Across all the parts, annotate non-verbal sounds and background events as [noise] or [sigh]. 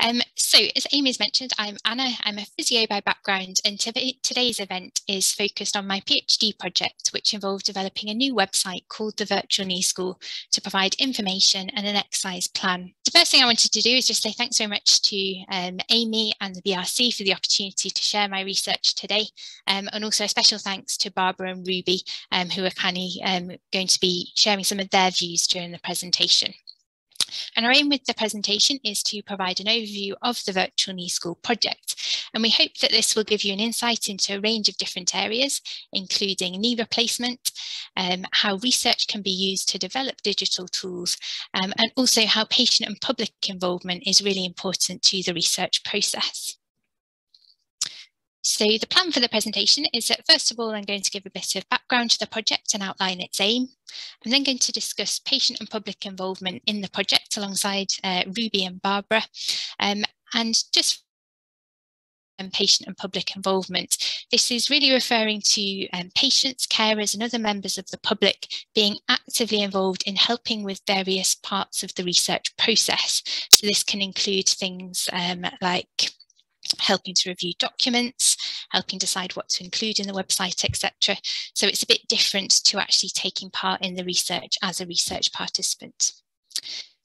Um, so as Amy's mentioned, I'm Anna, I'm a physio by background and today's event is focused on my PhD project, which involved developing a new website called the Virtual Knee School to provide information and an exercise plan. The first thing I wanted to do is just say thanks very much to um, Amy and the BRC for the opportunity to share my research today. Um, and also a special thanks to Barbara and Ruby, um, who are kindly um, going to be sharing some of their views during the presentation. And our aim with the presentation is to provide an overview of the Virtual Knee School project. And we hope that this will give you an insight into a range of different areas, including knee replacement, um, how research can be used to develop digital tools, um, and also how patient and public involvement is really important to the research process. So the plan for the presentation is that first of all, I'm going to give a bit of background to the project and outline its aim. I'm then going to discuss patient and public involvement in the project alongside uh, Ruby and Barbara. Um, and just and patient and public involvement. This is really referring to um, patients, carers and other members of the public being actively involved in helping with various parts of the research process. So this can include things um, like helping to review documents, helping decide what to include in the website, etc. So it's a bit different to actually taking part in the research as a research participant.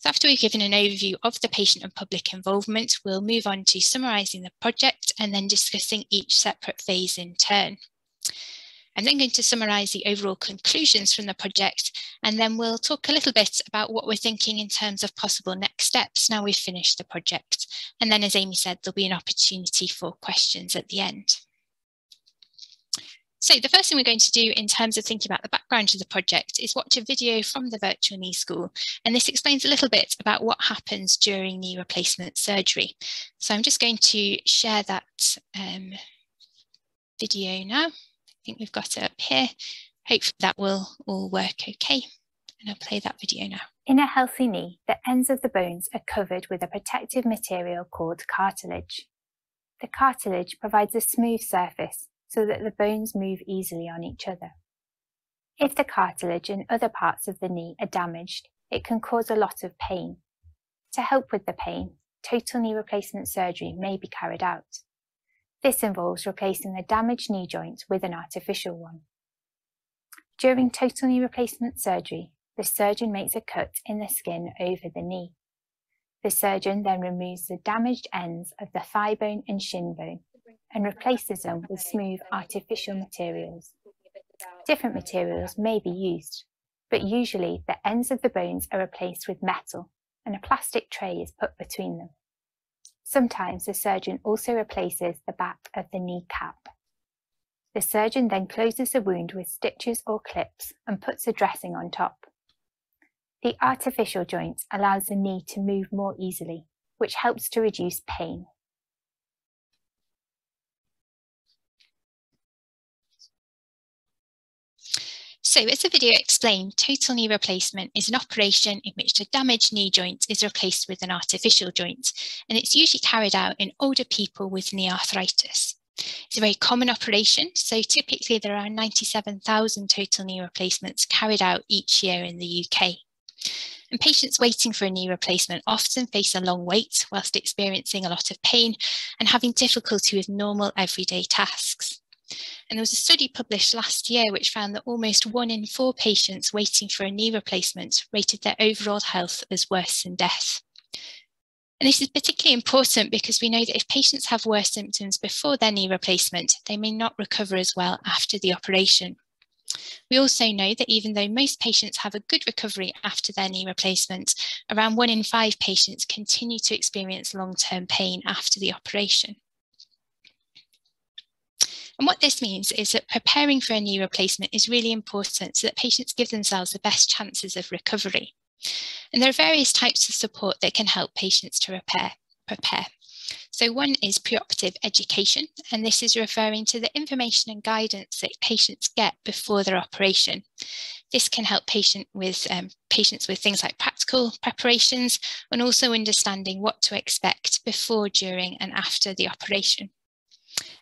So after we've given an overview of the patient and public involvement, we'll move on to summarising the project and then discussing each separate phase in turn. I'm then going to summarise the overall conclusions from the project, and then we'll talk a little bit about what we're thinking in terms of possible next steps now we've finished the project. And then, as Amy said, there'll be an opportunity for questions at the end. So the first thing we're going to do in terms of thinking about the background to the project is watch a video from the Virtual Knee School. And this explains a little bit about what happens during knee replacement surgery. So I'm just going to share that um, video now. I think we've got it up here. Hopefully that will all work okay. And I'll play that video now. In a healthy knee, the ends of the bones are covered with a protective material called cartilage. The cartilage provides a smooth surface so that the bones move easily on each other. If the cartilage and other parts of the knee are damaged, it can cause a lot of pain. To help with the pain, total knee replacement surgery may be carried out. This involves replacing the damaged knee joint with an artificial one. During total knee replacement surgery, the surgeon makes a cut in the skin over the knee. The surgeon then removes the damaged ends of the thigh bone and shin bone and replaces them with smooth artificial materials. Different materials may be used, but usually the ends of the bones are replaced with metal and a plastic tray is put between them. Sometimes the surgeon also replaces the back of the kneecap. The surgeon then closes the wound with stitches or clips and puts a dressing on top. The artificial joint allows the knee to move more easily, which helps to reduce pain. So as the video explained, total knee replacement is an operation in which the damaged knee joint is replaced with an artificial joint, and it's usually carried out in older people with knee arthritis. It's a very common operation, so typically there are 97,000 total knee replacements carried out each year in the UK. And patients waiting for a knee replacement often face a long wait whilst experiencing a lot of pain and having difficulty with normal everyday tasks. And there was a study published last year which found that almost one in four patients waiting for a knee replacement rated their overall health as worse than death. And this is particularly important because we know that if patients have worse symptoms before their knee replacement, they may not recover as well after the operation. We also know that even though most patients have a good recovery after their knee replacement, around one in five patients continue to experience long-term pain after the operation. And what this means is that preparing for a knee replacement is really important so that patients give themselves the best chances of recovery. And there are various types of support that can help patients to repair, prepare. So one is preoperative education, and this is referring to the information and guidance that patients get before their operation. This can help patient with, um, patients with things like practical preparations and also understanding what to expect before, during and after the operation.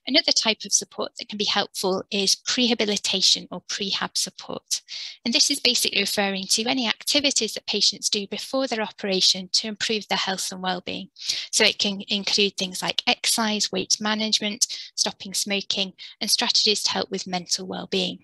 Another type of support that can be helpful is prehabilitation or prehab support. And this is basically referring to any activities that patients do before their operation to improve their health and well-being. So it can include things like exercise, weight management, stopping smoking, and strategies to help with mental well-being.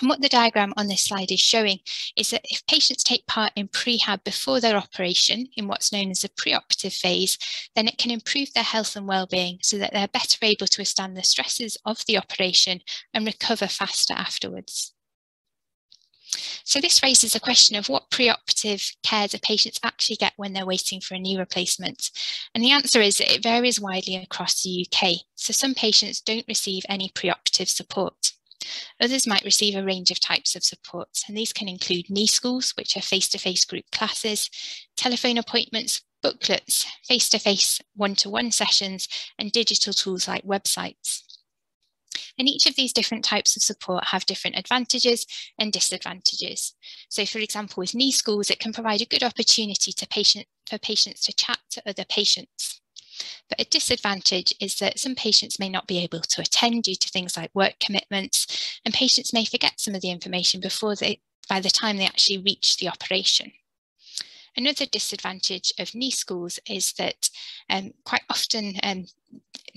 And what the diagram on this slide is showing is that if patients take part in prehab before their operation in what's known as the preoperative phase, then it can improve their health and well-being so that they're better able to withstand the stresses of the operation and recover faster afterwards. So this raises the question of what preoperative care do patients actually get when they're waiting for a knee replacement? And the answer is that it varies widely across the UK. So some patients don't receive any preoperative support. Others might receive a range of types of support, and these can include knee schools, which are face-to-face group classes, telephone appointments, booklets, face-to-face one-to-one sessions, and digital tools like websites. And each of these different types of support have different advantages and disadvantages. So for example, with knee schools, it can provide a good opportunity to patient, for patients to chat to other patients. But a disadvantage is that some patients may not be able to attend due to things like work commitments, and patients may forget some of the information before they, by the time they actually reach the operation. Another disadvantage of knee schools is that um, quite often um,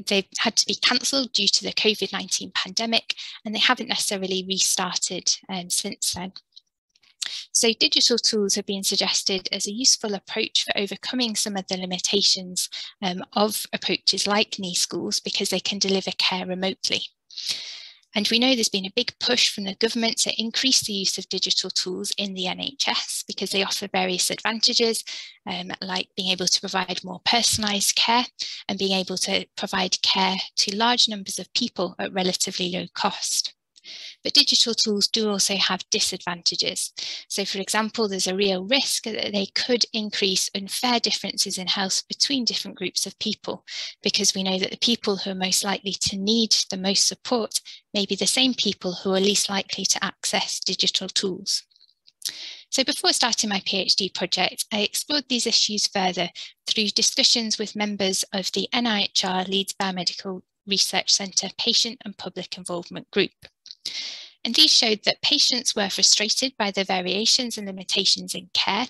they've had to be cancelled due to the COVID 19 pandemic, and they haven't necessarily restarted um, since then. So digital tools have been suggested as a useful approach for overcoming some of the limitations um, of approaches like knee schools because they can deliver care remotely. And we know there's been a big push from the government to increase the use of digital tools in the NHS because they offer various advantages, um, like being able to provide more personalised care and being able to provide care to large numbers of people at relatively low cost. But digital tools do also have disadvantages. So for example, there's a real risk that they could increase unfair differences in health between different groups of people, because we know that the people who are most likely to need the most support may be the same people who are least likely to access digital tools. So before starting my PhD project, I explored these issues further through discussions with members of the NIHR Leeds Biomedical Research Centre Patient and Public Involvement Group. And these showed that patients were frustrated by the variations and limitations in care.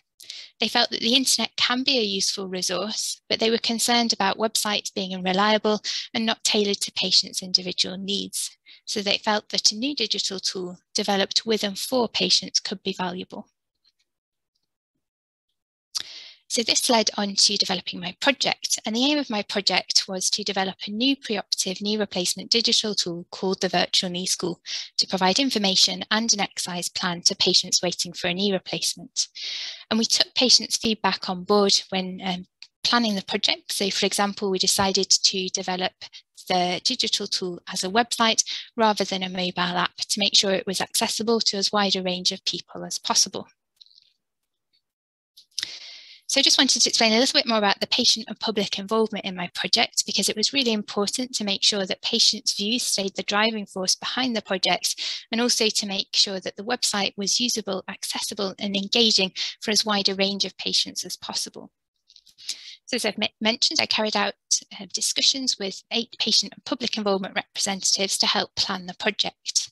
They felt that the internet can be a useful resource, but they were concerned about websites being unreliable and not tailored to patients' individual needs. So they felt that a new digital tool developed with and for patients could be valuable. So this led on to developing my project. And the aim of my project was to develop a new preoperative knee replacement digital tool called the Virtual Knee School to provide information and an exercise plan to patients waiting for a knee replacement. And we took patients' feedback on board when um, planning the project. So for example, we decided to develop the digital tool as a website rather than a mobile app to make sure it was accessible to as wide a range of people as possible. So I just wanted to explain a little bit more about the patient and public involvement in my project because it was really important to make sure that patients' views stayed the driving force behind the project and also to make sure that the website was usable, accessible and engaging for as wide a range of patients as possible. So as I've mentioned, I carried out uh, discussions with eight patient and public involvement representatives to help plan the project.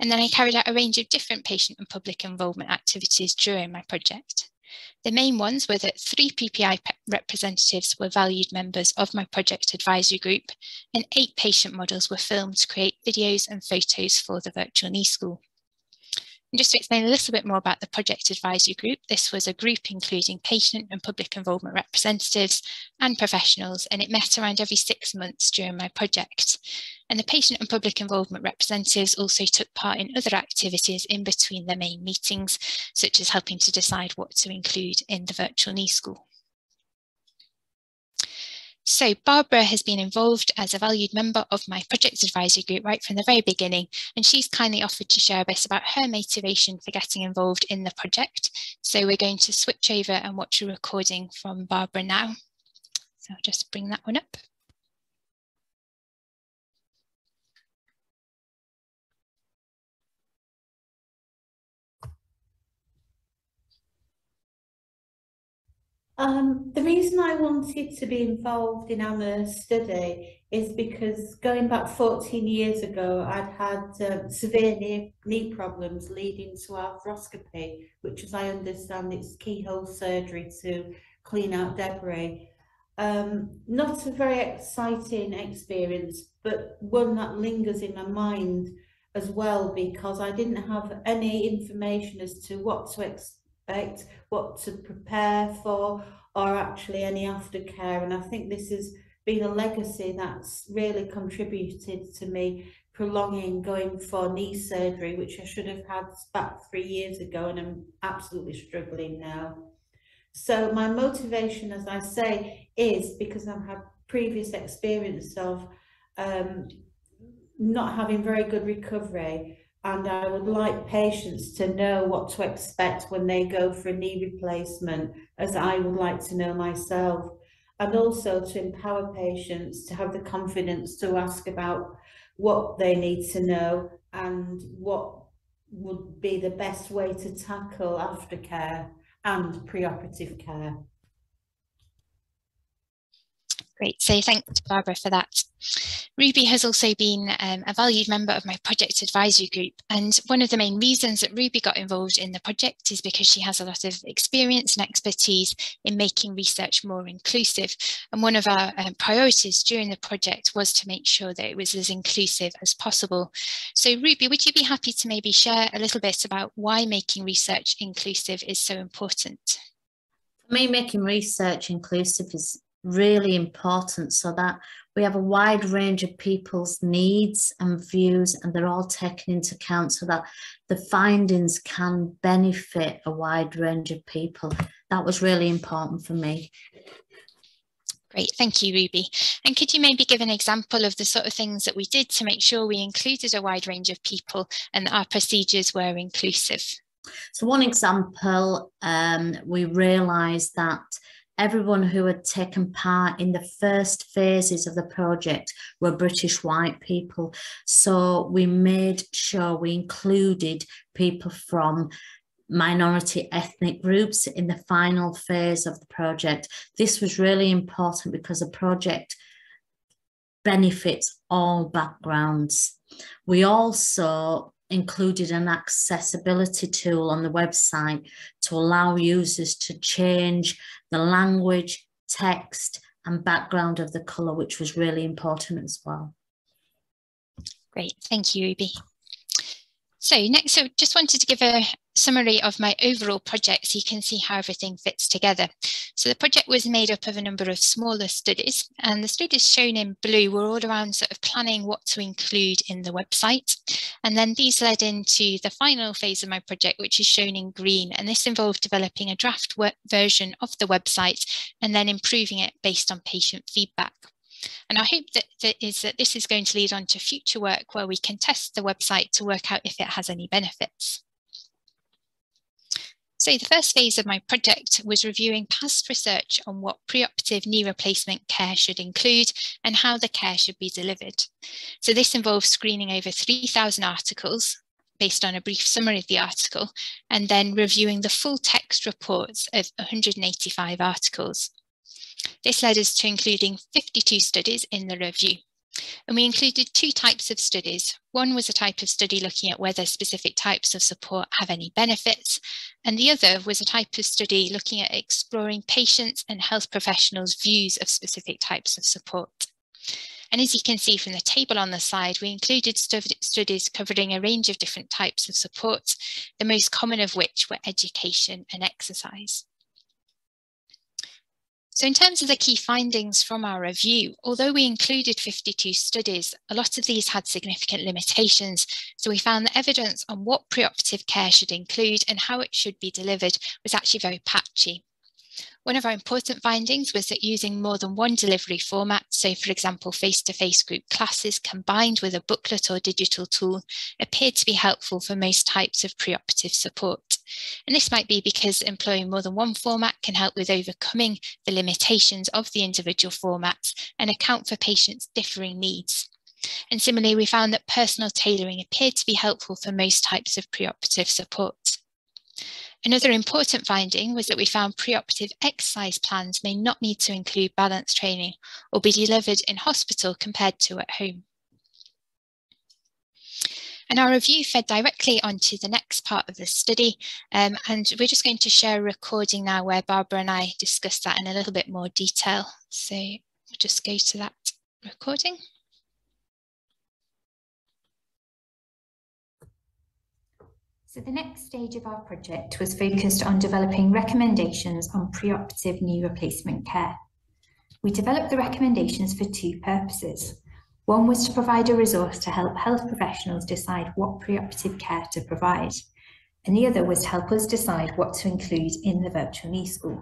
And then I carried out a range of different patient and public involvement activities during my project. The main ones were that three PPI representatives were valued members of my project advisory group, and eight patient models were filmed to create videos and photos for the virtual knee school. And just to explain a little bit more about the project advisory group, this was a group including patient and public involvement representatives and professionals, and it met around every six months during my project. And the patient and public involvement representatives also took part in other activities in between the main meetings, such as helping to decide what to include in the virtual knee school. So Barbara has been involved as a valued member of my project advisory group right from the very beginning, and she's kindly offered to share a bit about her motivation for getting involved in the project. So we're going to switch over and watch a recording from Barbara now. So I'll just bring that one up. Um, the reason I wanted to be involved in Anna's study is because going back 14 years ago, I'd had um, severe knee, knee problems leading to arthroscopy, which as I understand, it's keyhole surgery to clean out debris. Um, not a very exciting experience, but one that lingers in my mind as well because I didn't have any information as to what to expect, what to prepare for, or actually any aftercare. And I think this has been a legacy that's really contributed to me prolonging going for knee surgery, which I should have had back three years ago, and I'm absolutely struggling now. So my motivation, as I say, is because I've had previous experience of um, not having very good recovery and I would like patients to know what to expect when they go for a knee replacement as I would like to know myself and also to empower patients to have the confidence to ask about what they need to know and what would be the best way to tackle aftercare and preoperative care. Great, so thanks Barbara for that. Ruby has also been um, a valued member of my project advisory group and one of the main reasons that Ruby got involved in the project is because she has a lot of experience and expertise in making research more inclusive and one of our um, priorities during the project was to make sure that it was as inclusive as possible. So Ruby, would you be happy to maybe share a little bit about why making research inclusive is so important? For me, making research inclusive is really important so that we have a wide range of people's needs and views and they're all taken into account so that the findings can benefit a wide range of people. That was really important for me. Great, thank you, Ruby. And could you maybe give an example of the sort of things that we did to make sure we included a wide range of people and our procedures were inclusive? So one example, um, we realised that everyone who had taken part in the first phases of the project were British white people. So we made sure we included people from minority ethnic groups in the final phase of the project. This was really important because the project benefits all backgrounds. We also included an accessibility tool on the website to allow users to change the language, text, and background of the colour, which was really important as well. Great, thank you, Ruby. So next, so just wanted to give a summary of my overall project so you can see how everything fits together. So the project was made up of a number of smaller studies and the studies shown in blue were all around sort of planning what to include in the website. And then these led into the final phase of my project, which is shown in green. And this involved developing a draft version of the website and then improving it based on patient feedback. And I hope that, that is that this is going to lead on to future work where we can test the website to work out if it has any benefits. So the first phase of my project was reviewing past research on what preoperative knee replacement care should include and how the care should be delivered. So this involves screening over 3,000 articles based on a brief summary of the article and then reviewing the full text reports of 185 articles. This led us to including 52 studies in the review. And we included two types of studies. One was a type of study looking at whether specific types of support have any benefits, and the other was a type of study looking at exploring patients and health professionals' views of specific types of support. And as you can see from the table on the side, we included studies covering a range of different types of support, the most common of which were education and exercise. So in terms of the key findings from our review, although we included 52 studies, a lot of these had significant limitations. So we found that evidence on what preoperative care should include and how it should be delivered was actually very patchy. One of our important findings was that using more than one delivery format, so for example, face-to-face -face group classes combined with a booklet or digital tool, appeared to be helpful for most types of preoperative support. And this might be because employing more than one format can help with overcoming the limitations of the individual formats and account for patients' differing needs. And similarly, we found that personal tailoring appeared to be helpful for most types of preoperative support. Another important finding was that we found preoperative exercise plans may not need to include balance training or be delivered in hospital compared to at home. And our review fed directly onto the next part of the study. Um, and we're just going to share a recording now where Barbara and I discuss that in a little bit more detail. So we'll just go to that recording. So the next stage of our project was focused on developing recommendations on preoperative knee replacement care. We developed the recommendations for two purposes. One was to provide a resource to help health professionals decide what preoperative care to provide, and the other was to help us decide what to include in the virtual knee school.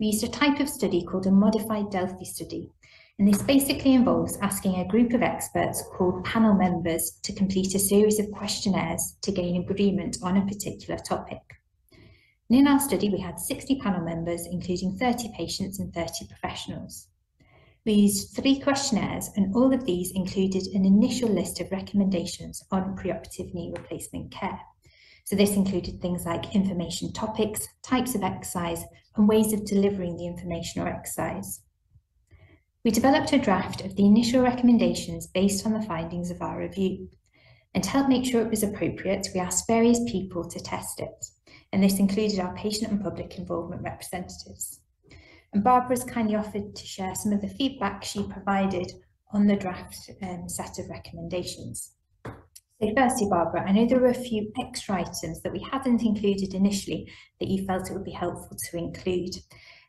We used a type of study called a modified Delphi study, and this basically involves asking a group of experts called panel members to complete a series of questionnaires to gain agreement on a particular topic. And in our study, we had 60 panel members, including 30 patients and 30 professionals. We used three questionnaires and all of these included an initial list of recommendations on preoperative knee replacement care. So this included things like information topics, types of exercise, and ways of delivering the information or exercise. We developed a draft of the initial recommendations based on the findings of our review. And to help make sure it was appropriate, we asked various people to test it. And this included our patient and public involvement representatives. And Barbara's kindly offered to share some of the feedback she provided on the draft um, set of recommendations. So firstly, Barbara, I know there were a few extra items that we hadn't included initially that you felt it would be helpful to include.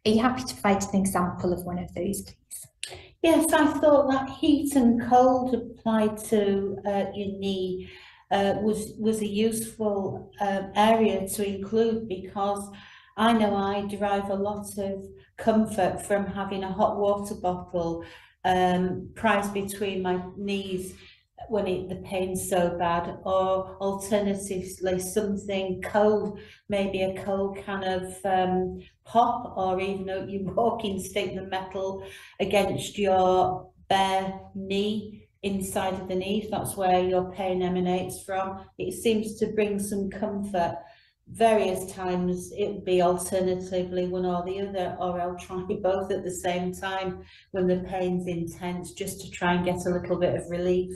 Are you happy to provide an example of one of those, please? Yes, I thought that heat and cold applied to uh, your knee uh, was was a useful uh, area to include because I know I derive a lot of comfort from having a hot water bottle um, priced between my knees when it, the pain's so bad, or alternatively something cold, maybe a cold kind of um, pop, or even a you walking stick, the metal against your bare knee, inside of the knee, if that's where your pain emanates from. It seems to bring some comfort various times it would be alternatively one or the other or I'll try [laughs] both at the same time when the pain's intense just to try and get a little bit of relief.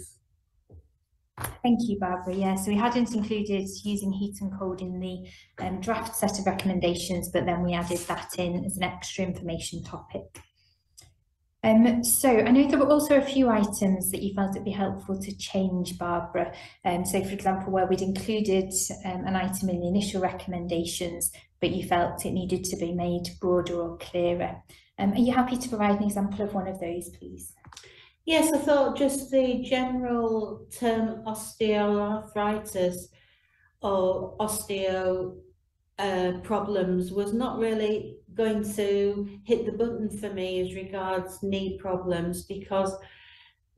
Thank you, Barbara. Yeah, so we hadn't included using heat and cold in the um, draft set of recommendations, but then we added that in as an extra information topic. Um, so I know there were also a few items that you felt it'd be helpful to change, Barbara. Um, so for example, where we'd included um, an item in the initial recommendations, but you felt it needed to be made broader or clearer. Um, are you happy to provide an example of one of those, please? Yes, I thought just the general term osteoarthritis or osteo uh, problems was not really going to hit the button for me as regards knee problems because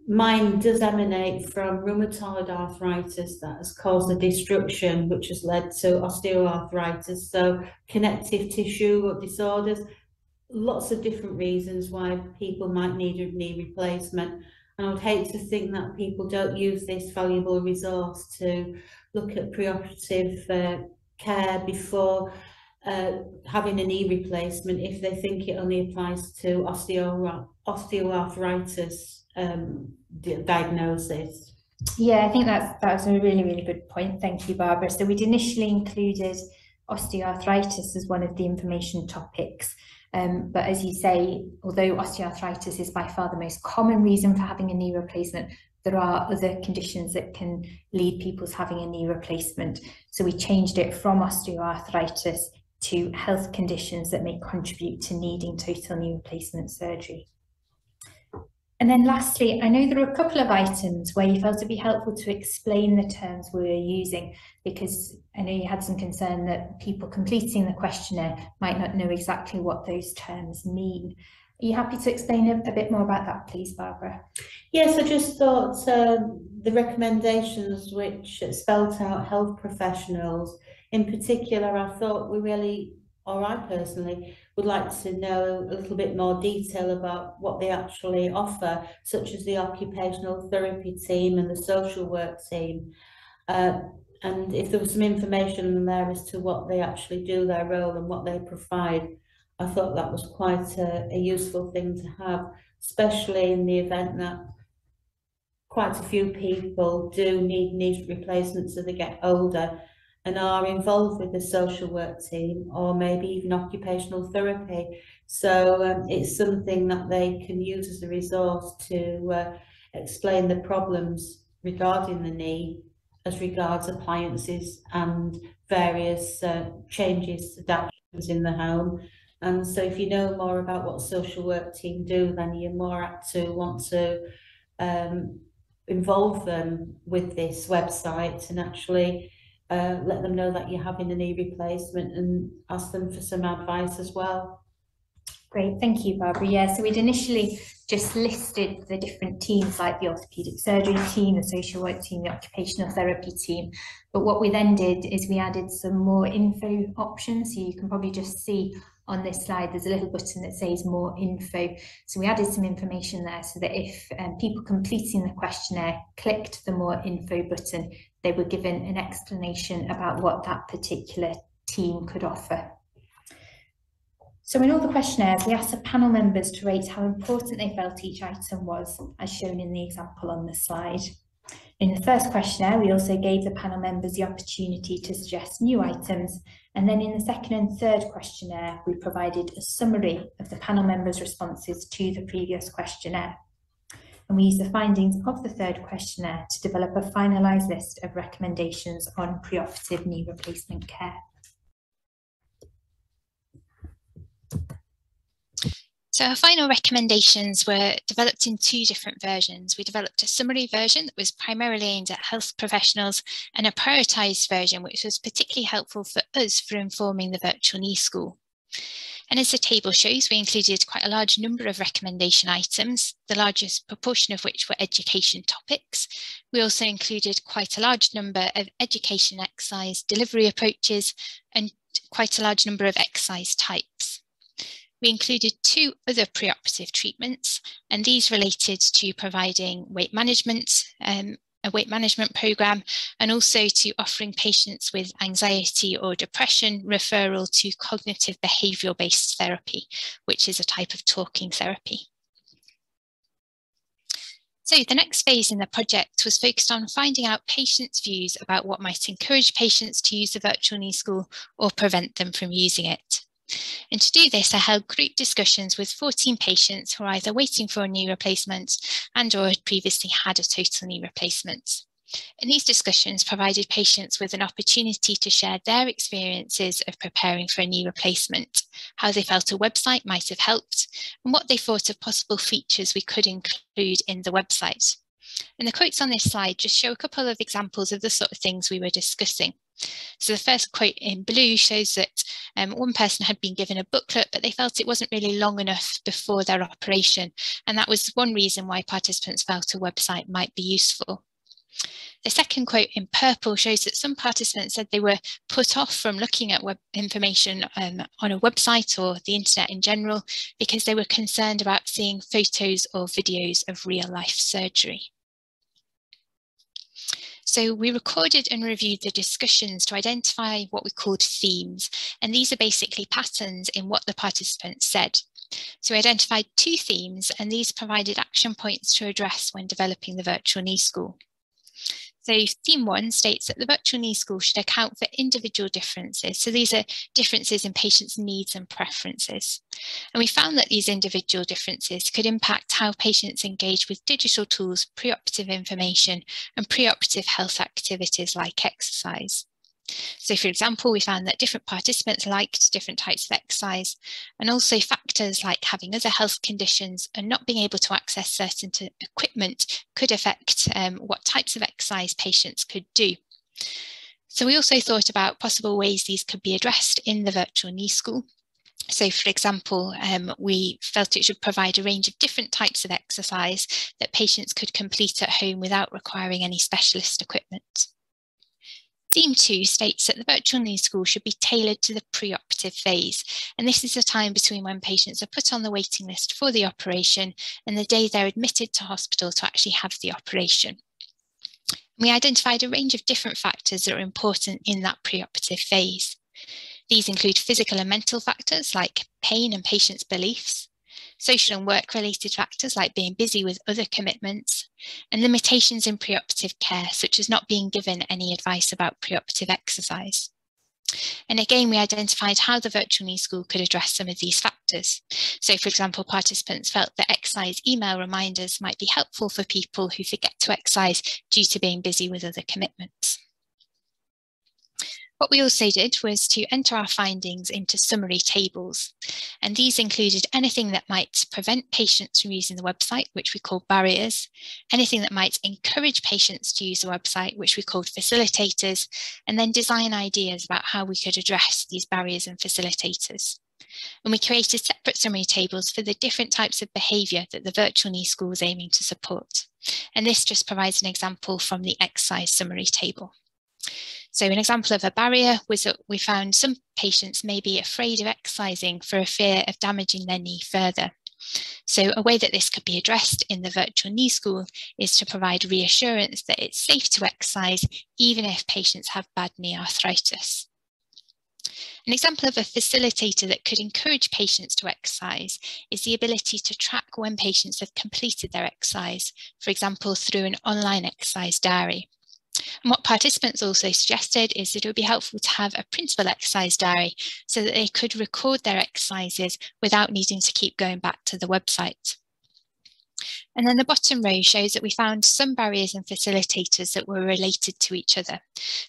mine does emanate from rheumatoid arthritis that has caused a destruction which has led to osteoarthritis. So connective tissue disorders lots of different reasons why people might need a knee replacement. And I would hate to think that people don't use this valuable resource to look at preoperative uh, care before uh, having a knee replacement if they think it only applies to osteo osteoarthritis um, diagnosis. Yeah, I think that's that's a really really good point. Thank you, Barbara. So we'd initially included osteoarthritis as one of the information topics. Um, but as you say, although osteoarthritis is by far the most common reason for having a knee replacement, there are other conditions that can lead people to having a knee replacement. So we changed it from osteoarthritis to health conditions that may contribute to needing total knee replacement surgery. And then lastly, I know there are a couple of items where you felt it'd be helpful to explain the terms we were using because I know you had some concern that people completing the questionnaire might not know exactly what those terms mean. Are you happy to explain a, a bit more about that, please, Barbara? Yes, I just thought um, the recommendations which spelt out health professionals in particular, I thought we really, or I personally, would like to know a little bit more detail about what they actually offer, such as the occupational therapy team and the social work team. Uh, and if there was some information in there as to what they actually do, their role and what they provide, I thought that was quite a, a useful thing to have, especially in the event that quite a few people do need knee replacements as they get older and are involved with the social work team or maybe even occupational therapy. So um, it's something that they can use as a resource to uh, explain the problems regarding the knee as regards appliances and various uh, changes, adaptations in the home. And so if you know more about what social work team do, then you're more apt to want to um, involve them with this website and actually uh, let them know that you're having a knee replacement and ask them for some advice as well. Great, thank you, Barbara. Yeah, so we'd initially just listed the different teams like the orthopaedic surgery team, the social work team, the occupational therapy team. But what we then did is we added some more info options. So you can probably just see on this slide, there's a little button that says more info. So we added some information there so that if um, people completing the questionnaire clicked the more info button, they were given an explanation about what that particular team could offer. So in all the questionnaires, we asked the panel members to rate how important they felt each item was, as shown in the example on the slide. In the first questionnaire, we also gave the panel members the opportunity to suggest new items. And then in the second and third questionnaire, we provided a summary of the panel members' responses to the previous questionnaire. And we used the findings of the third questionnaire to develop a finalised list of recommendations on preoperative knee replacement care. So our final recommendations were developed in two different versions. We developed a summary version that was primarily aimed at health professionals and a prioritised version which was particularly helpful for us for informing the virtual knee school. And as the table shows, we included quite a large number of recommendation items, the largest proportion of which were education topics. We also included quite a large number of education exercise delivery approaches and quite a large number of exercise types. We included two other preoperative treatments, and these related to providing weight management, um, weight management program, and also to offering patients with anxiety or depression referral to cognitive behavioral based therapy, which is a type of talking therapy. So the next phase in the project was focused on finding out patients' views about what might encourage patients to use the virtual knee school or prevent them from using it. And to do this, I held group discussions with 14 patients who are either waiting for a knee replacement and or had previously had a total knee replacement. And these discussions provided patients with an opportunity to share their experiences of preparing for a knee replacement, how they felt a website might have helped, and what they thought of possible features we could include in the website. And the quotes on this slide just show a couple of examples of the sort of things we were discussing. So the first quote in blue shows that um, one person had been given a booklet, but they felt it wasn't really long enough before their operation. And that was one reason why participants felt a website might be useful. The second quote in purple shows that some participants said they were put off from looking at web information um, on a website or the internet in general because they were concerned about seeing photos or videos of real life surgery. So we recorded and reviewed the discussions to identify what we called themes. And these are basically patterns in what the participants said. So we identified two themes and these provided action points to address when developing the virtual knee school. So theme one states that the virtual knee school should account for individual differences. So these are differences in patients' needs and preferences. And we found that these individual differences could impact how patients engage with digital tools, preoperative information, and preoperative health activities like exercise. So for example, we found that different participants liked different types of exercise and also factors like having other health conditions and not being able to access certain equipment could affect um, what types of exercise patients could do. So we also thought about possible ways these could be addressed in the virtual knee school. So, for example, um, we felt it should provide a range of different types of exercise that patients could complete at home without requiring any specialist equipment. Theme 2 states that the virtual knee school should be tailored to the preoperative phase, and this is the time between when patients are put on the waiting list for the operation and the day they're admitted to hospital to actually have the operation. We identified a range of different factors that are important in that preoperative phase. These include physical and mental factors like pain and patient's beliefs, social and work related factors like being busy with other commitments, and limitations in preoperative care, such as not being given any advice about preoperative exercise. And again, we identified how the virtual knee school could address some of these factors. So for example, participants felt that exercise email reminders might be helpful for people who forget to exercise due to being busy with other commitments. What we also did was to enter our findings into summary tables, and these included anything that might prevent patients from using the website, which we called barriers, anything that might encourage patients to use the website, which we called facilitators, and then design ideas about how we could address these barriers and facilitators. And we created separate summary tables for the different types of behaviour that the virtual knee school was aiming to support. And this just provides an example from the exercise summary table. So an example of a barrier was that we found some patients may be afraid of exercising for a fear of damaging their knee further. So a way that this could be addressed in the virtual knee school is to provide reassurance that it's safe to exercise even if patients have bad knee arthritis. An example of a facilitator that could encourage patients to exercise is the ability to track when patients have completed their exercise, for example, through an online exercise diary. And what participants also suggested is that it would be helpful to have a principal exercise diary so that they could record their exercises without needing to keep going back to the website. And then the bottom row shows that we found some barriers and facilitators that were related to each other.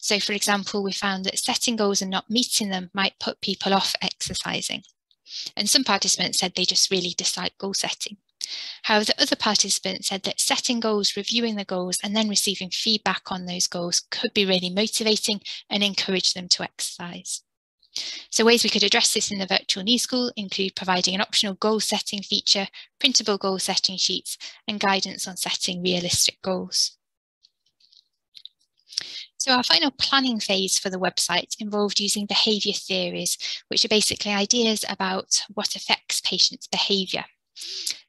So for example, we found that setting goals and not meeting them might put people off exercising. And some participants said they just really dislike goal setting. However, the other participants said that setting goals, reviewing the goals, and then receiving feedback on those goals could be really motivating and encourage them to exercise. So ways we could address this in the virtual knee school include providing an optional goal setting feature, printable goal setting sheets, and guidance on setting realistic goals. So our final planning phase for the website involved using behaviour theories, which are basically ideas about what affects patients' behaviour.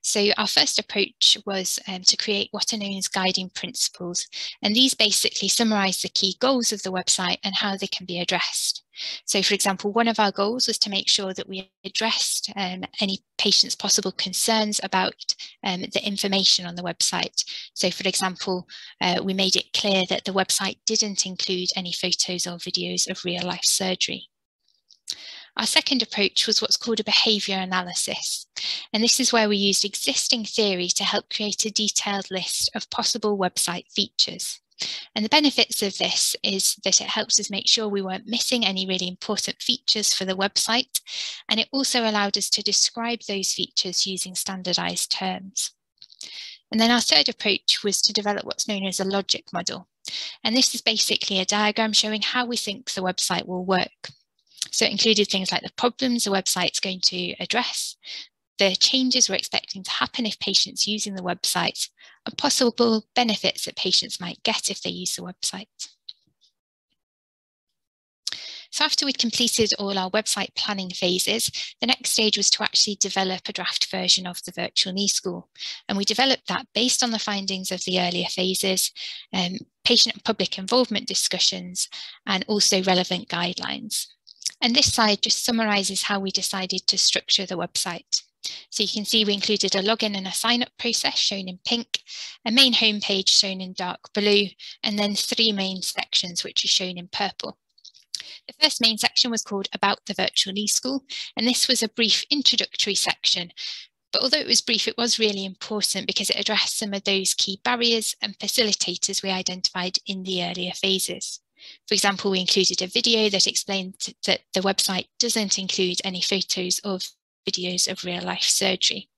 So our first approach was um, to create what are known as guiding principles. And these basically summarize the key goals of the website and how they can be addressed. So for example, one of our goals was to make sure that we addressed um, any patients' possible concerns about um, the information on the website. So for example, uh, we made it clear that the website didn't include any photos or videos of real life surgery. Our second approach was what's called a behaviour analysis. And this is where we used existing theory to help create a detailed list of possible website features. And the benefits of this is that it helps us make sure we weren't missing any really important features for the website. And it also allowed us to describe those features using standardized terms. And then our third approach was to develop what's known as a logic model. And this is basically a diagram showing how we think the website will work. So it included things like the problems the website's going to address, the changes we're expecting to happen if patients using the website, and possible benefits that patients might get if they use the website. So after we'd completed all our website planning phases, the next stage was to actually develop a draft version of the virtual knee school. And we developed that based on the findings of the earlier phases, um, patient and public involvement discussions, and also relevant guidelines. And this slide just summarises how we decided to structure the website. So you can see we included a login and a sign up process shown in pink, a main homepage shown in dark blue, and then three main sections which are shown in purple. The first main section was called About the Virtual Knee School, and this was a brief introductory section. But although it was brief, it was really important because it addressed some of those key barriers and facilitators we identified in the earlier phases. For example, we included a video that explained that the website doesn't include any photos of videos of real life surgery.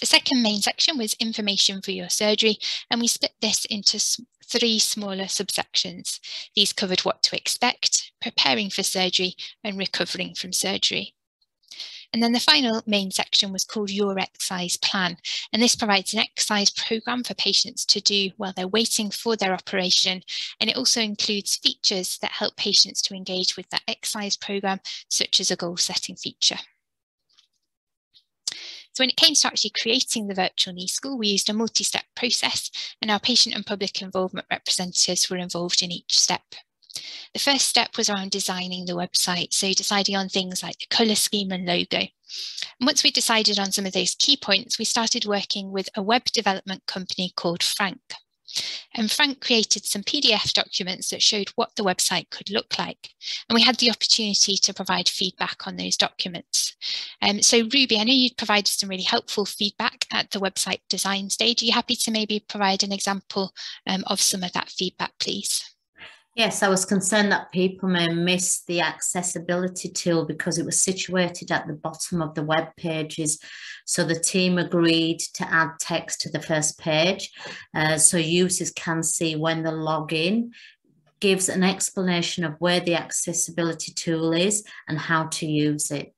The second main section was information for your surgery, and we split this into three smaller subsections. These covered what to expect, preparing for surgery, and recovering from surgery. And then the final main section was called Your Exercise Plan. And this provides an exercise program for patients to do while they're waiting for their operation. And it also includes features that help patients to engage with that exercise program, such as a goal setting feature. So when it came to actually creating the virtual knee school, we used a multi-step process and our patient and public involvement representatives were involved in each step. The first step was around designing the website, so deciding on things like the colour scheme and logo. And once we decided on some of those key points, we started working with a web development company called Frank. And Frank created some PDF documents that showed what the website could look like. And we had the opportunity to provide feedback on those documents. Um, so Ruby, I know you provided some really helpful feedback at the website design stage. Are you happy to maybe provide an example um, of some of that feedback, please? Yes, I was concerned that people may miss the accessibility tool because it was situated at the bottom of the web pages. So the team agreed to add text to the first page uh, so users can see when the login gives an explanation of where the accessibility tool is and how to use it.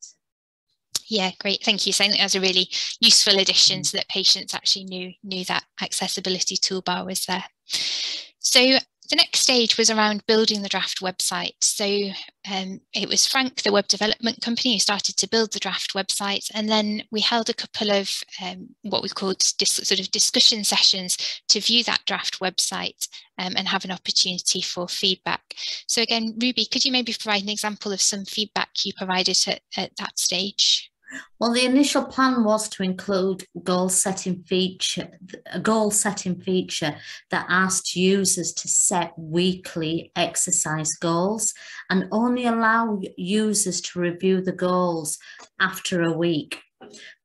Yeah, great. Thank you. So I think that was a really useful addition so that patients actually knew knew that accessibility toolbar was there. So the next stage was around building the draft website. So um, it was Frank, the web development company, who started to build the draft website. And then we held a couple of um, what we called sort of discussion sessions to view that draft website um, and have an opportunity for feedback. So again, Ruby, could you maybe provide an example of some feedback you provided at, at that stage? Well, the initial plan was to include goal setting feature, a goal setting feature that asked users to set weekly exercise goals and only allow users to review the goals after a week.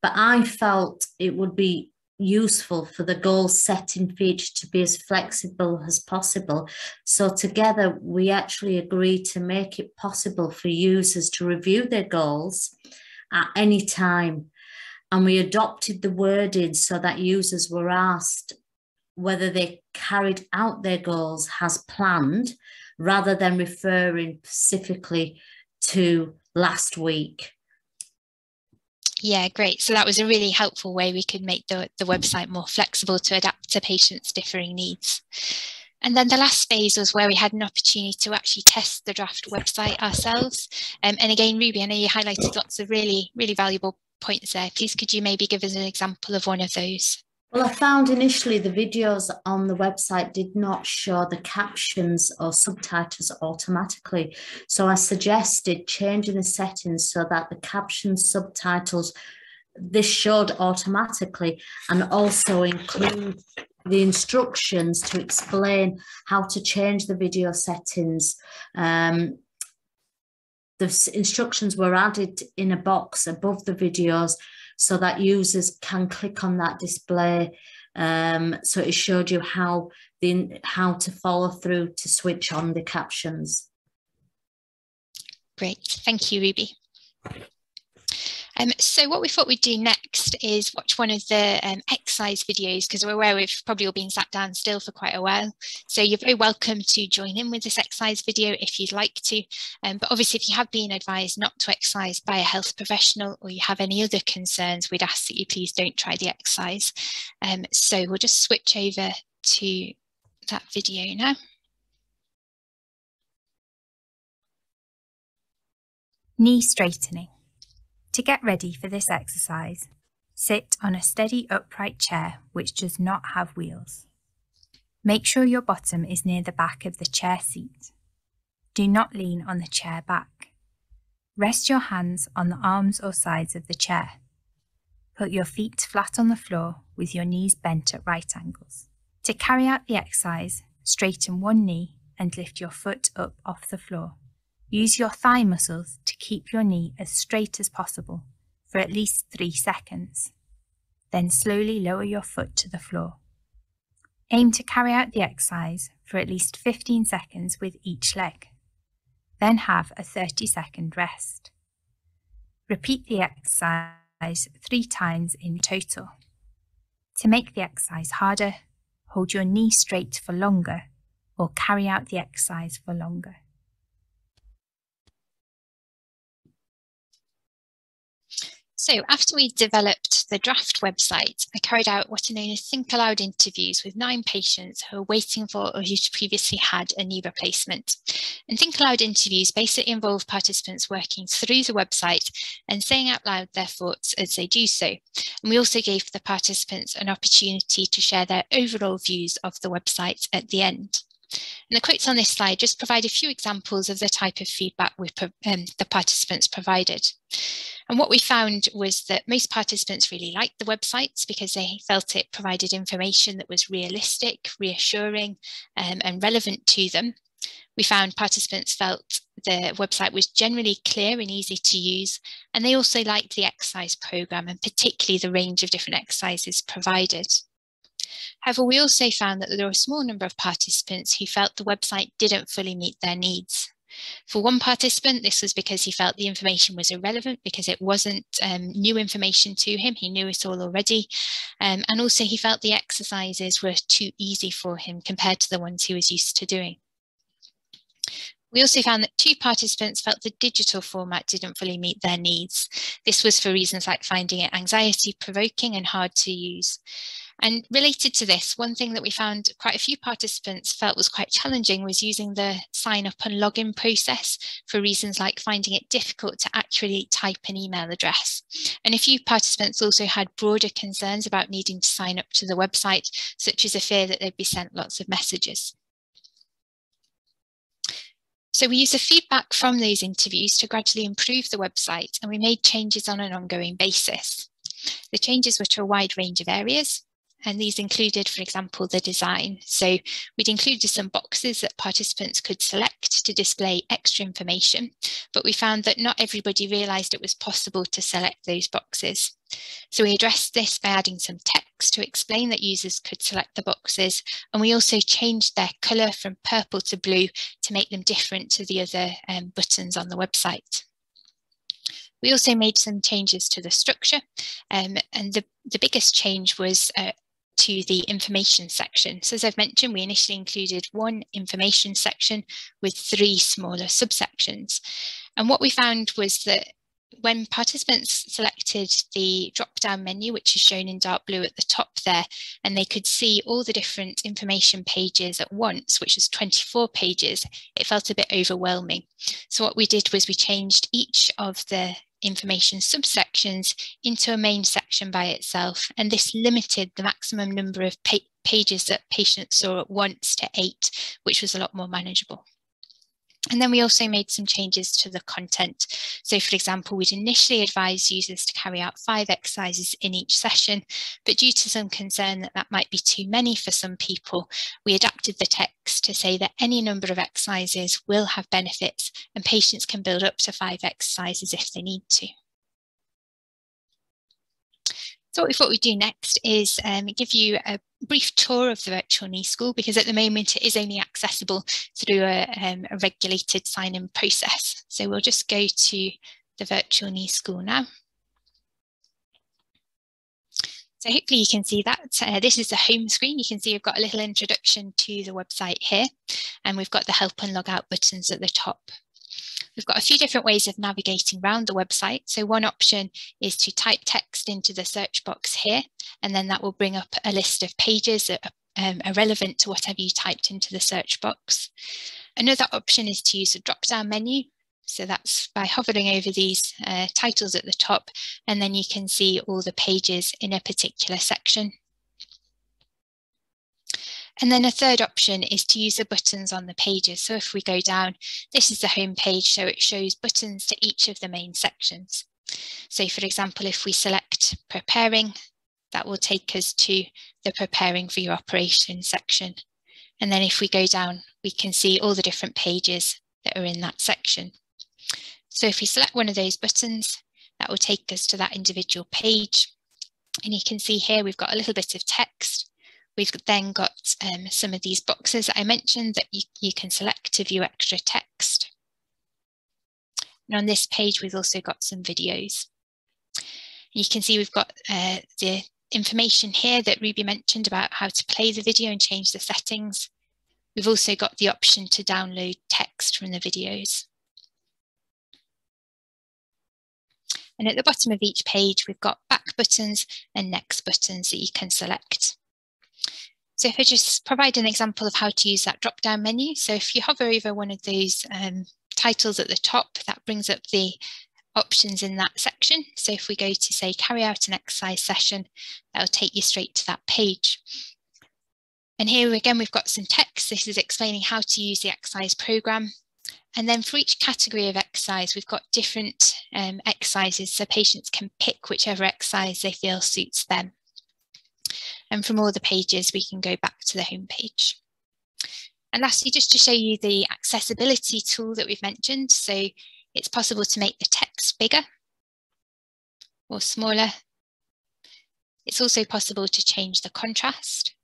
But I felt it would be useful for the goal setting feature to be as flexible as possible. So together we actually agreed to make it possible for users to review their goals at any time. And we adopted the wording so that users were asked whether they carried out their goals as planned rather than referring specifically to last week. Yeah, great. So that was a really helpful way we could make the, the website more flexible to adapt to patients' differing needs. And then the last phase was where we had an opportunity to actually test the draft website ourselves. Um, and again, Ruby, I know you highlighted lots of really, really valuable points there. Please could you maybe give us an example of one of those? Well, I found initially the videos on the website did not show the captions or subtitles automatically. So I suggested changing the settings so that the captions, subtitles, this showed automatically and also include the instructions to explain how to change the video settings. Um, the instructions were added in a box above the videos so that users can click on that display. Um, so it showed you how the how to follow through to switch on the captions. Great, thank you, Ruby. Um, so what we thought we'd do next is watch one of the um, exercise videos because we're aware we've probably all been sat down still for quite a while. So you're very welcome to join in with this exercise video if you'd like to. Um, but obviously if you have been advised not to exercise by a health professional or you have any other concerns, we'd ask that you please don't try the exercise. Um, so we'll just switch over to that video now. Knee straightening. To get ready for this exercise, sit on a steady upright chair which does not have wheels. Make sure your bottom is near the back of the chair seat. Do not lean on the chair back. Rest your hands on the arms or sides of the chair. Put your feet flat on the floor with your knees bent at right angles. To carry out the exercise, straighten one knee and lift your foot up off the floor. Use your thigh muscles to keep your knee as straight as possible for at least three seconds. Then slowly lower your foot to the floor. Aim to carry out the exercise for at least 15 seconds with each leg. Then have a 30 second rest. Repeat the exercise three times in total. To make the exercise harder, hold your knee straight for longer or carry out the exercise for longer. So after we developed the draft website, I carried out what are known as Think Aloud interviews with nine patients who are waiting for or who previously had a knee replacement. And Think Aloud interviews basically involve participants working through the website and saying out loud their thoughts as they do so. And we also gave the participants an opportunity to share their overall views of the website at the end. And the quotes on this slide just provide a few examples of the type of feedback we, um, the participants provided. And what we found was that most participants really liked the websites because they felt it provided information that was realistic, reassuring, um, and relevant to them. We found participants felt the website was generally clear and easy to use, and they also liked the exercise program and particularly the range of different exercises provided. However, we also found that there were a small number of participants who felt the website didn't fully meet their needs. For one participant, this was because he felt the information was irrelevant because it wasn't um, new information to him. He knew it all already. Um, and also he felt the exercises were too easy for him compared to the ones he was used to doing. We also found that two participants felt the digital format didn't fully meet their needs. This was for reasons like finding it anxiety provoking and hard to use. And related to this, one thing that we found quite a few participants felt was quite challenging was using the sign up and login process for reasons like finding it difficult to actually type an email address. And a few participants also had broader concerns about needing to sign up to the website, such as a fear that they'd be sent lots of messages. So we used the feedback from those interviews to gradually improve the website and we made changes on an ongoing basis. The changes were to a wide range of areas, and these included, for example, the design. So we'd included some boxes that participants could select to display extra information, but we found that not everybody realised it was possible to select those boxes. So we addressed this by adding some text to explain that users could select the boxes, and we also changed their colour from purple to blue to make them different to the other um, buttons on the website. We also made some changes to the structure, um, and the, the biggest change was uh, to the information section. So as I've mentioned, we initially included one information section with three smaller subsections. And what we found was that when participants selected the drop-down menu, which is shown in dark blue at the top there, and they could see all the different information pages at once, which was 24 pages, it felt a bit overwhelming. So what we did was we changed each of the information subsections into a main section by itself. And this limited the maximum number of pa pages that patients saw at once to eight, which was a lot more manageable. And then we also made some changes to the content. So for example, we'd initially advise users to carry out five exercises in each session, but due to some concern that that might be too many for some people, we adapted the text to say that any number of exercises will have benefits and patients can build up to five exercises if they need to. So what we thought we'd do next is um, give you a brief tour of the virtual knee school because at the moment it is only accessible through a, um, a regulated sign-in process. So we'll just go to the virtual knee school now. So hopefully you can see that. Uh, this is the home screen. You can see we've got a little introduction to the website here and we've got the help and log out buttons at the top. We've got a few different ways of navigating around the website. So one option is to type text into the search box here, and then that will bring up a list of pages that um, are relevant to whatever you typed into the search box. Another option is to use the drop-down menu. So that's by hovering over these uh, titles at the top, and then you can see all the pages in a particular section. And then a third option is to use the buttons on the pages. So if we go down, this is the home page, so it shows buttons to each of the main sections. So for example, if we select preparing, that will take us to the preparing for your operation section. And then if we go down, we can see all the different pages that are in that section. So if we select one of those buttons, that will take us to that individual page. And you can see here we've got a little bit of text We've then got um, some of these boxes that I mentioned that you, you can select to view extra text. And on this page, we've also got some videos. You can see we've got uh, the information here that Ruby mentioned about how to play the video and change the settings. We've also got the option to download text from the videos. And at the bottom of each page, we've got back buttons and next buttons that you can select. So if I just provide an example of how to use that drop down menu. So if you hover over one of those um, titles at the top, that brings up the options in that section. So if we go to say carry out an exercise session, that'll take you straight to that page. And here again, we've got some text. This is explaining how to use the exercise program. And then for each category of exercise, we've got different um, exercises so patients can pick whichever exercise they feel suits them. And from all the pages, we can go back to the home page. And lastly, just to show you the accessibility tool that we've mentioned. So it's possible to make the text bigger or smaller. It's also possible to change the contrast.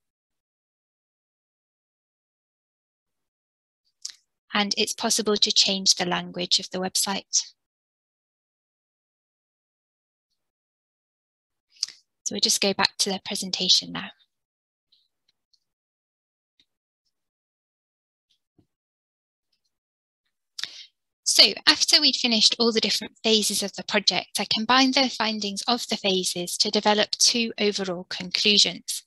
And it's possible to change the language of the website. So we'll just go back to the presentation now. So after we'd finished all the different phases of the project, I combined the findings of the phases to develop two overall conclusions.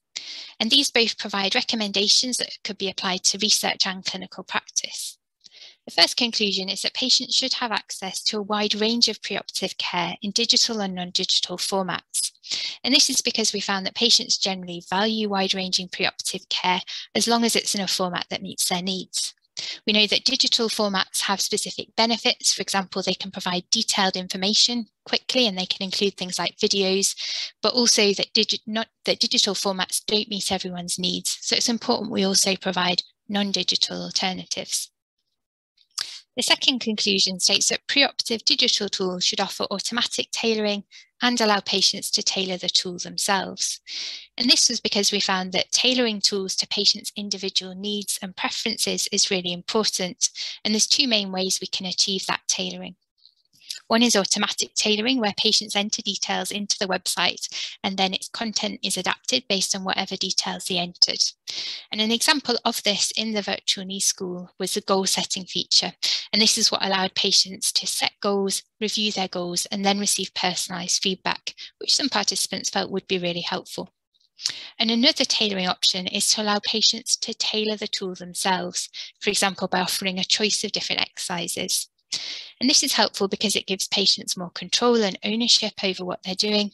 And these both provide recommendations that could be applied to research and clinical practice. The first conclusion is that patients should have access to a wide range of preoperative care in digital and non-digital formats. And this is because we found that patients generally value wide-ranging preoperative care as long as it's in a format that meets their needs. We know that digital formats have specific benefits. For example, they can provide detailed information quickly and they can include things like videos, but also that, digi not, that digital formats don't meet everyone's needs. So it's important we also provide non-digital alternatives. The second conclusion states that preoperative digital tools should offer automatic tailoring and allow patients to tailor the tool themselves. And this was because we found that tailoring tools to patients' individual needs and preferences is really important. And there's two main ways we can achieve that tailoring. One is automatic tailoring, where patients enter details into the website and then its content is adapted based on whatever details they entered. And an example of this in the virtual knee school was the goal setting feature. And this is what allowed patients to set goals, review their goals, and then receive personalised feedback, which some participants felt would be really helpful. And another tailoring option is to allow patients to tailor the tool themselves, for example, by offering a choice of different exercises. And this is helpful because it gives patients more control and ownership over what they're doing.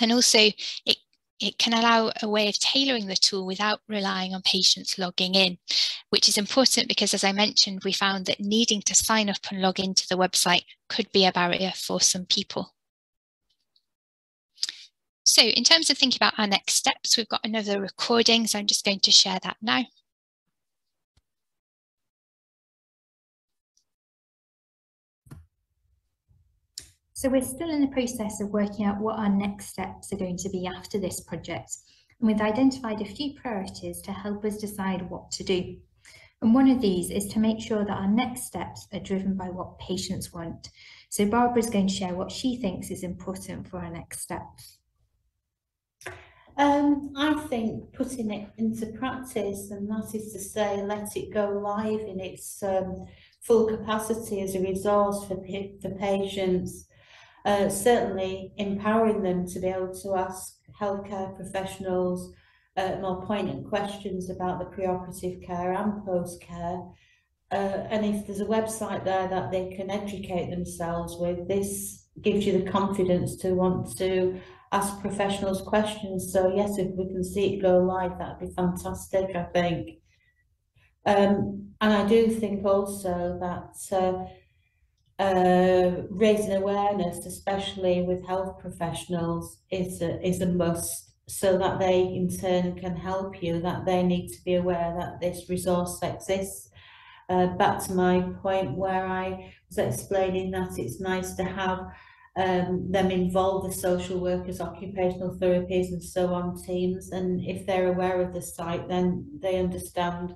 And also it it can allow a way of tailoring the tool without relying on patients logging in, which is important because, as I mentioned, we found that needing to sign up and log into the website could be a barrier for some people. So in terms of thinking about our next steps, we've got another recording, so I'm just going to share that now. So we're still in the process of working out what our next steps are going to be after this project. And we've identified a few priorities to help us decide what to do. And one of these is to make sure that our next steps are driven by what patients want. So Barbara is going to share what she thinks is important for our next steps. Um, I think putting it into practice, and that is to say, let it go live in its um, full capacity as a resource for, for patients uh, certainly empowering them to be able to ask healthcare professionals uh, more poignant questions about the preoperative care and post care. Uh, and if there's a website there that they can educate themselves with, this gives you the confidence to want to ask professionals questions. So yes, if we can see it go live, that'd be fantastic, I think. Um, and I do think also that uh, uh, raising awareness, especially with health professionals, is a, is a must so that they in turn can help you, that they need to be aware that this resource exists. Uh, back to my point where I was explaining that it's nice to have um, them involve the social workers, occupational therapies and so on teams. And if they're aware of the site, then they understand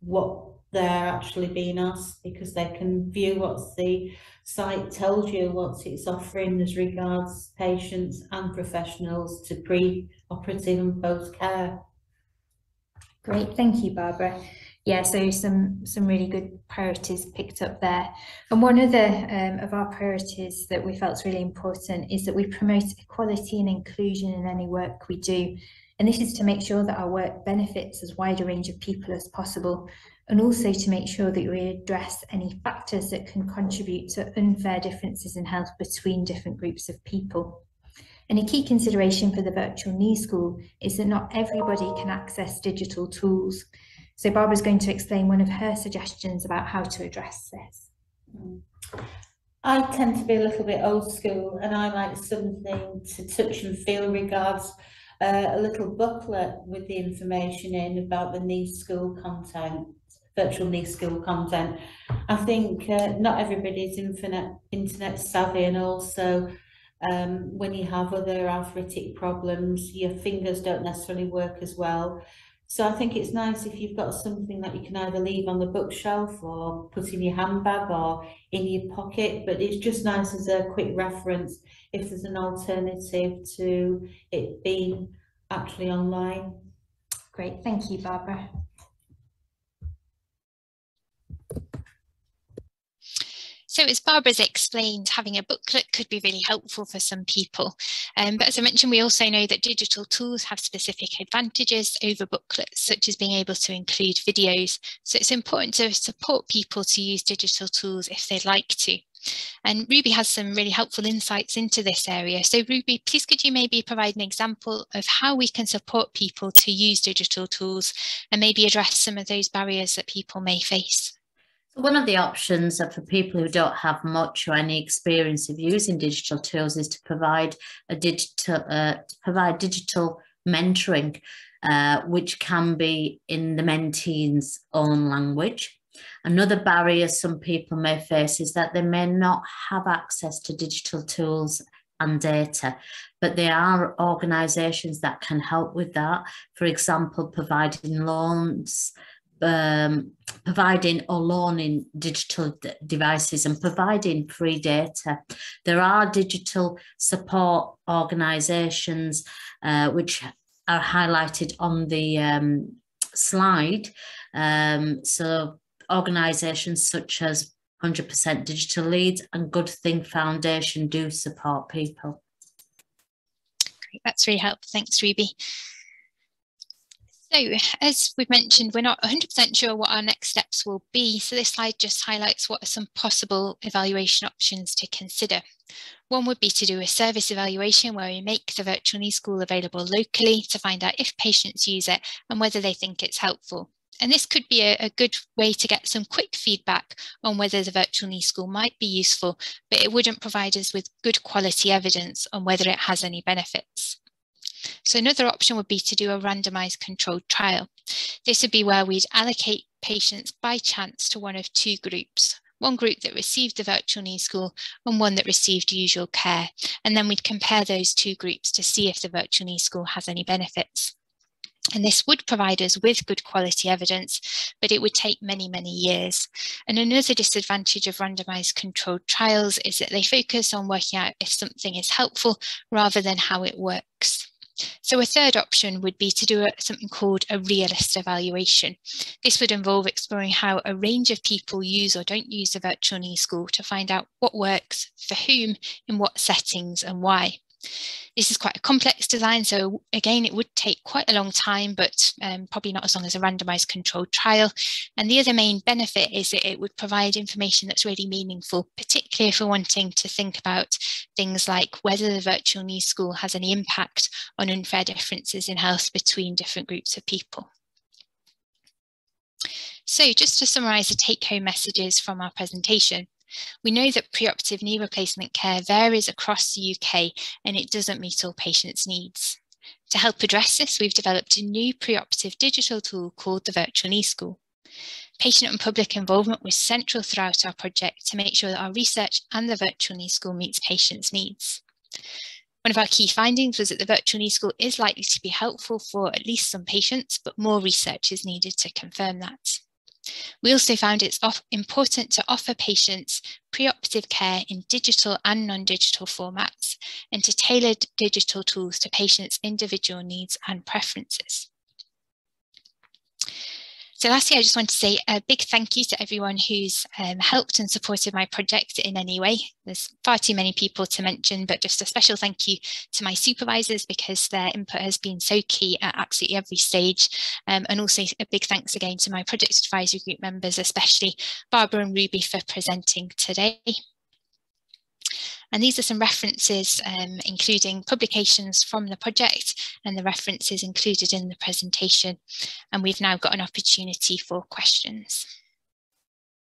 what they're actually being asked because they can view what the site tells you, what it's offering as regards patients and professionals to pre-operative and post-care. Great, thank you, Barbara. Yeah, so some some really good priorities picked up there. And one other um, of our priorities that we felt really important is that we promote equality and inclusion in any work we do. And this is to make sure that our work benefits as wide a range of people as possible, and also to make sure that we address any factors that can contribute to unfair differences in health between different groups of people. And a key consideration for the virtual knee school is that not everybody can access digital tools. So Barbara's going to explain one of her suggestions about how to address this. I tend to be a little bit old school and I like something to touch and feel regards uh, a little booklet with the information in about the knee school content, virtual knee school content. I think uh, not everybody's internet, internet savvy and also um, when you have other arthritic problems, your fingers don't necessarily work as well. So I think it's nice if you've got something that you can either leave on the bookshelf or put in your handbag or in your pocket, but it's just nice as a quick reference if there's an alternative to it being actually online. Great, thank you, Barbara. So as Barbara's explained, having a booklet could be really helpful for some people. Um, but as I mentioned, we also know that digital tools have specific advantages over booklets, such as being able to include videos. So it's important to support people to use digital tools if they'd like to. And Ruby has some really helpful insights into this area. So Ruby, please could you maybe provide an example of how we can support people to use digital tools and maybe address some of those barriers that people may face? One of the options for people who don't have much or any experience of using digital tools is to provide a digital uh, provide digital mentoring, uh, which can be in the mentee's own language. Another barrier some people may face is that they may not have access to digital tools and data, but there are organisations that can help with that. For example, providing loans um, providing or loaning digital devices and providing free data. There are digital support organisations uh, which are highlighted on the um, slide. Um, so organisations such as 100% Digital Leeds and Good Thing Foundation do support people. Great, that's really helpful. Thanks, Ruby. So as we've mentioned, we're not 100% sure what our next steps will be. So this slide just highlights what are some possible evaluation options to consider. One would be to do a service evaluation where we make the virtual knee school available locally to find out if patients use it and whether they think it's helpful. And this could be a, a, good way to get some quick feedback on whether the virtual knee school might be useful, but it wouldn't provide us with good quality evidence on whether it has any benefits. So another option would be to do a randomized controlled trial. This would be where we'd allocate patients by chance to one of two groups, one group that received the virtual knee school and one that received usual care. And then we'd compare those two groups to see if the virtual knee school has any benefits. And this would provide us with good quality evidence, but it would take many, many years. And another disadvantage of randomized controlled trials is that they focus on working out if something is helpful rather than how it works. So a third option would be to do a, something called a realist evaluation. This would involve exploring how a range of people use or don't use a virtual knee school to find out what works for whom, in what settings and why. This is quite a complex design, so again, it would take quite a long time, but um, probably not as long as a randomized controlled trial. And the other main benefit is that it would provide information that's really meaningful, particularly if we're wanting to think about things like whether the virtual knee school has any impact on unfair differences in health between different groups of people. So just to summarise the take-home messages from our presentation, we know that preoperative knee replacement care varies across the UK and it doesn't meet all patients' needs. To help address this, we've developed a new preoperative digital tool called the Virtual Knee School. Patient and public involvement was central throughout our project to make sure that our research and the Virtual Knee School meets patients' needs. One of our key findings was that the Virtual Knee School is likely to be helpful for at least some patients, but more research is needed to confirm that. We also found it's important to offer patients preoperative care in digital and non-digital formats and to tailor digital tools to patients' individual needs and preferences. So lastly, I just want to say a big thank you to everyone who's um, helped and supported my project in any way. There's far too many people to mention, but just a special thank you to my supervisors because their input has been so key at absolutely every stage. Um, and also a big thanks again to my project advisory group members, especially Barbara and Ruby for presenting today. And these are some references, um, including publications from the project and the references included in the presentation. And we've now got an opportunity for questions.